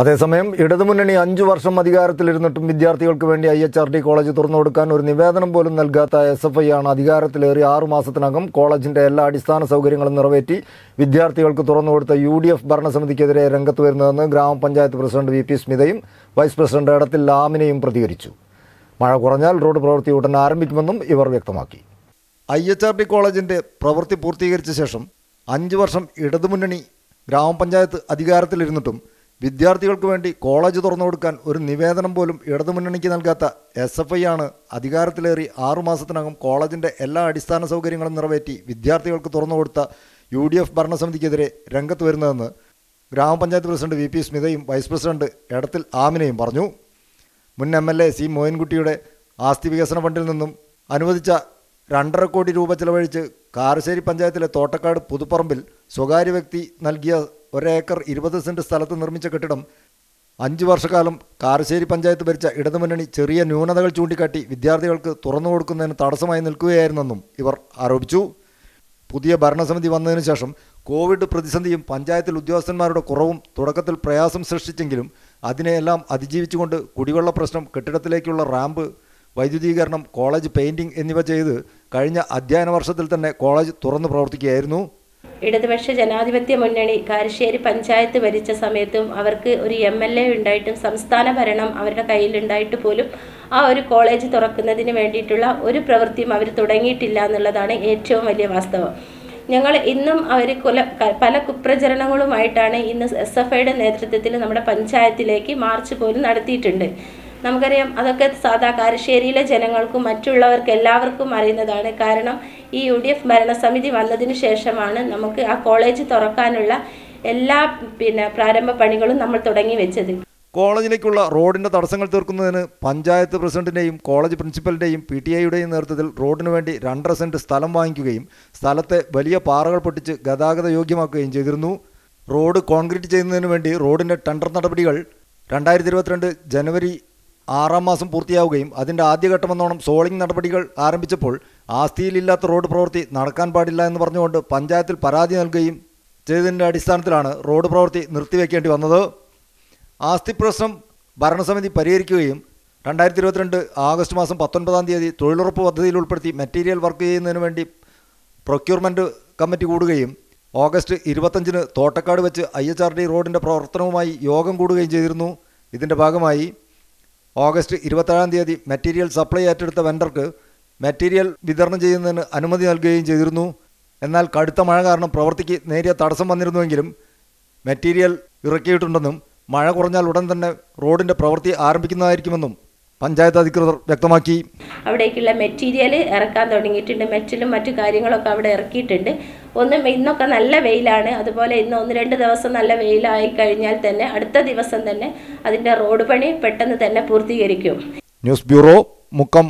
അതേസമയം ഇടതുമുന്നണി അഞ്ചു വർഷം അധികാരത്തിലിരുന്നിട്ടും വിദ്യാർത്ഥികൾക്ക് വേണ്ടി I H R D college തുറന്നുകൊടുക്കാൻ ഒരു നിവേദനം പോലും നൽകാത്ത എസ് എഫ് ഐ ആണ് അധികാരത്തിലേറി ആറു മാസത്തിനകം കോളേജിന്റെ എല്ലാ അടിസ്ഥാന സൗകര്യങ്ങളും നിറവേറ്റി വിദ്യാർത്ഥികൾക്ക് തുറന്നുകൊടുത്ത യു ഡി എഫ് ഭരണസമിതിക്കെതിരെ രംഗത്ത് വരുന്നതെന്ന് ഗ്രാമപഞ്ചായത്ത് പ്രസിഡന്റ് വി പി സ്മിതയും വൈസ് പ്രസിഡന്റ് എടത്തിൽ ലാമിനെയും പ്രതികരിച്ചു. മഴ കുറഞ്ഞാൽ റോഡ് പ്രവൃത്തി ഉടൻ ആരംഭിക്കുമെന്നും ഇവർ വ്യക്തമാക്കി. ഐ എച്ച് ആർ ഡി കോളേജിന്റെ പ്രവൃത്തി പൂർത്തീകരിച്ച ശേഷം അഞ്ചു വർഷം ഇടതുമുന്നണി ഗ്രാമപഞ്ചായത്ത് അധികാരത്തിലിരുന്നിട്ടും വിദ്യാർത്ഥികൾക്ക് വേണ്ടി കോളേജ് തുറന്നു കൊടുക്കാൻ ഒരു നിവേദനം പോലും ഇടതുമുന്നണിക്ക് നൽകാത്ത എസ് എഫ് ഐ ആണ് അധികാരത്തിലേറി ആറുമാസത്തിനകം കോളേജിന്റെ എല്ലാ അടിസ്ഥാന സൗകര്യങ്ങളും നിറവേറ്റി വിദ്യാർത്ഥികൾക്ക് തുറന്നു കൊടുത്ത യു ഡി എഫ് ഭരണസമിതിക്കെതിരെ രംഗത്ത് വരുന്നതെന്ന് ഗ്രാമപഞ്ചായത്ത് പ്രസിഡന്റ് വി പി സ്മിതയും വൈസ് പ്രസിഡന്റ് എടത്തിൽ ആമിനയും പറഞ്ഞു. മുൻ എം എൽ എ സി മോയിൻകുട്ടിയുടെ ആസ്തി വികസന ഫണ്ടിൽ നിന്നും അനുവദിച്ച രണ്ടര കോടി രൂപ ചെലവഴിച്ച് കാരശ്ശേരി പഞ്ചായത്തിലെ തോട്ടക്കാട് പുതുപ്പറമ്പിൽ സ്വകാര്യ വ്യക്തി നൽകിയ ഒരേക്കർ ഇരുപത് സെന്റ് സ്ഥലത്ത് നിർമ്മിച്ച കെട്ടിടം അഞ്ച് വർഷക്കാലം കാരശ്ശേരി പഞ്ചായത്ത് ഭരിച്ച ഇടതുമുന്നണി ചെറിയ ന്യൂനതകൾ ചൂണ്ടിക്കാട്ടി വിദ്യാർത്ഥികൾക്ക് തുറന്നു കൊടുക്കുന്നതിന് തടസ്സമായി നിൽക്കുകയായിരുന്നെന്നും ഇവർ ആരോപിച്ചു. പുതിയ ഭരണസമിതി വന്നതിന് ശേഷം കോവിഡ് പ്രതിസന്ധിയും പഞ്ചായത്തിൽ ഉദ്യോഗസ്ഥന്മാരുടെ കുറവും തുടക്കത്തിൽ പ്രയാസം സൃഷ്ടിച്ചെങ്കിലും അതിനെയെല്ലാം അതിജീവിച്ചുകൊണ്ട് കുടിവെള്ള പ്രശ്നം കെട്ടിടത്തിലേക്കുള്ള റാമ്പ് വൈദ്യുതീകരണം കോളേജ് പെയിന്റിംഗ് എന്നിവ ചെയ്ത് കഴിഞ്ഞ അധ്യയന വർഷത്തിൽ തന്നെ കോളേജ് തുറന്നു പ്രവർത്തിക്കുകയായിരുന്നു. ഇടതുപക്ഷ ജനാധിപത്യ മുന്നണി കാരശ്ശേരി പഞ്ചായത്ത് ഭരിച്ച സമയത്തും അവർക്ക് ഒരു എം എൽ എ ഉണ്ടായിട്ടും സംസ്ഥാന ഭരണം അവരുടെ കയ്യിലുണ്ടായിട്ട് പോലും ആ ഒരു കോളേജ് തുറക്കുന്നതിന് വേണ്ടിയിട്ടുള്ള ഒരു പ്രവൃത്തിയും അവർ തുടങ്ങിയിട്ടില്ല എന്നുള്ളതാണ് ഏറ്റവും വലിയ വാസ്തവം. ഞങ്ങൾ ഇന്നും അവർ കുല പല കുപ്രചരണങ്ങളുമായിട്ടാണ് ഇന്ന് എസ് എഫ് ഐയുടെ നേതൃത്വത്തിൽ നമ്മുടെ പഞ്ചായത്തിലേക്ക് മാർച്ച് പോലും നടത്തിയിട്ടുണ്ട്. നമുക്കറിയാം അതൊക്കെ സാധാ കാരശ്ശേരിയിലെ ജനങ്ങൾക്കും മറ്റുള്ളവർക്ക് എല്ലാവർക്കും അറിയുന്നതാണ്. കാരണം ഈ യു ഡി എഫ് ഭരണസമിതി വന്നതിന് ശേഷമാണ് നമുക്ക് ആ കോളേജ് തുറക്കാനുള്ള എല്ലാ പിന്നെ പ്രാരംഭ പണികളും നമ്മൾ തുടങ്ങി വെച്ചത്. കോളേജിലേക്കുള്ള റോഡിന്റെ തടസ്സങ്ങൾ തീർക്കുന്നതിന് പഞ്ചായത്ത് പ്രസിഡന്റിന്റെയും കോളേജ് പ്രിൻസിപ്പലിന്റെയും പി ടി ഐയുടെയും നേതൃത്വത്തിൽ റോഡിനു വേണ്ടി രണ്ടര സെന്റ് സ്ഥലം വാങ്ങിക്കുകയും സ്ഥലത്തെ വലിയ പാറകൾ പൊട്ടിച്ച് ഗതാഗത യോഗ്യമാക്കുകയും ചെയ്തിരുന്നു. റോഡ് കോൺക്രീറ്റ് ചെയ്യുന്നതിന് വേണ്ടി റോഡിന്റെ ടെൻഡർ നടപടികൾ രണ്ടായിരത്തി ഇരുപത്തിരണ്ട് ജനുവരി ആറാം മാസം പൂർത്തിയാവുകയും അതിന്റെ ആദ്യഘട്ടമെന്നോണം സോളിംഗ് നടപടികൾ ആരംഭിച്ചപ്പോൾ ആസ്തിയിലില്ലാത്ത റോഡ് പ്രവൃത്തി നടക്കാൻ പാടില്ല എന്ന് പറഞ്ഞുകൊണ്ട് പഞ്ചായത്തിൽ പരാതി നൽകുകയും ചെയ്തതിന്റെ അടിസ്ഥാനത്തിലാണ് റോഡ് പ്രവൃത്തി നിർത്തിവെക്കേണ്ടി വന്നത്. ആസ്തി പ്രശ്നം ഭരണസമിതി പരിഹരിക്കുകയും രണ്ടായിരത്തി ഇരുപത്തിരണ്ട് ആഗസ്റ്റ് മാസം പത്തൊൻപതാം തീയതി തൊഴിലുറപ്പ് പദ്ധതിയിൽ ഉൾപ്പെടുത്തി മെറ്റീരിയൽ വർക്ക് ചെയ്യുന്നതിന് വേണ്ടി പ്രൊക്യൂർമെന്റ് കമ്മിറ്റി കൂടുകയും ഓഗസ്റ്റ് ഇരുപത്തഞ്ചിന് തോട്ടക്കാട് വെച്ച് ഐ എച്ച് ആർ ഡി റോഡിന്റെ പ്രവർത്തനവുമായി യോഗം കൂടുകയും ചെയ്തിരുന്നു. ഇതിന്റെ ഭാഗമായി ഓഗസ്റ്റ് ഇരുപത്തേഴാം തീയതി മെറ്റീരിയൽ സപ്ലൈ ഏറ്റെടുത്ത വെണ്ടർക്ക് മെറ്റീരിയൽ വിതരണം ചെയ്യുന്നതിന് അനുമതി നൽകുകയും ചെയ്തിരുന്നു. എന്നാൽ കടുത്ത മഴ കാരണം പ്രവൃത്തിക്ക് നേരിയ തടസ്സം വന്നിരുന്നുവെങ്കിലും മെറ്റീരിയൽ ഇറക്കിയിട്ടുണ്ടെന്നും മഴ കുറഞ്ഞാൽ ഉടൻ തന്നെ റോഡിന്റെ പ്രവൃത്തി ആരംഭിക്കുന്നതായിരിക്കുമെന്നും പഞ്ചായത്ത് അധികൃതർ വ്യക്തമാക്കി. അവിടേക്കുള്ള മെറ്റീരിയൽ ഇറക്കാൻ തുടങ്ങിയിട്ടുണ്ട്. മെറ്റലും മറ്റു കാര്യങ്ങളൊക്കെ അവിടെ ഇറക്കിയിട്ടുണ്ട്. ഒന്ന് ഇന്നൊക്കെ നല്ല വെയിലാണ്. അതുപോലെ ഇന്ന് ഒന്ന് രണ്ട് ദിവസം നല്ല വെയിലായി കഴിഞ്ഞാൽ തന്നെ അടുത്ത ദിവസം തന്നെ അതിന്റെ റോഡ് പണി പെട്ടെന്ന് തന്നെ പൂർത്തീകരിക്കും. News bureau Mukkam.